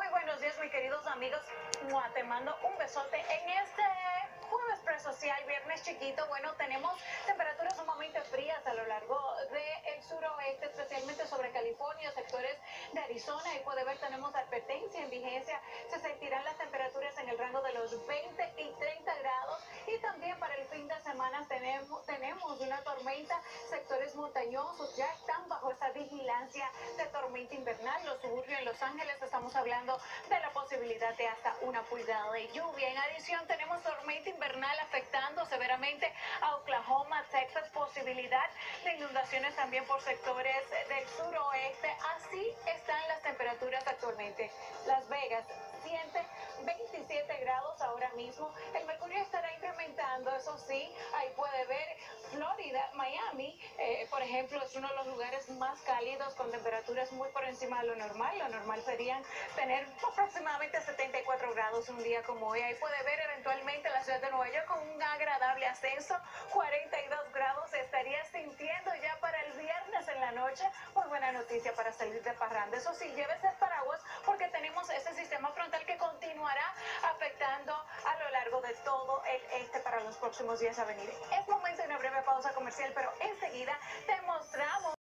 Muy buenos días, mis queridos amigos. Te mando un besote en este jueves presocial, viernes chiquito. Bueno, tenemos temperaturas sumamente frías a lo largo del suroeste, especialmente sobre California, sectores de Arizona. Y puede ver, tenemos advertencia en vigencia. Se sentirán las temperaturas en el rango de los 20 y 30 grados. Y también para el fin de semana tenemos, tenemos una tormenta. Sectores montañosos ya están bajo esa vigilancia de tormenta invernal. Los Ángeles estamos hablando de la posibilidad de hasta una pulgada de lluvia. En adición, tenemos tormenta invernal afectando severamente a Oklahoma, Texas, posibilidad de inundaciones también por sectores del suroeste. Así están las temperaturas actualmente. Las Vegas siente 27 grados ahora mismo. El mercurio estará incrementando, eso sí, ahí puede ver Florida, Miami, eh, por ejemplo, es uno de los lugares más cálidos con temperaturas muy por encima de lo normal. Lo normal serían tener aproximadamente 74 grados un día como hoy. Ahí puede ver eventualmente la ciudad de Nueva York con un agradable ascenso, 42 grados estaría sintiendo ya para el viernes en la noche. Muy buena noticia para salir de parranda. Eso sí, llévese paraguas porque tenemos ese sistema frontal que continuará afectando a lo largo de todo el este los próximos días a venir. Es momento de una breve pausa comercial, pero enseguida te mostramos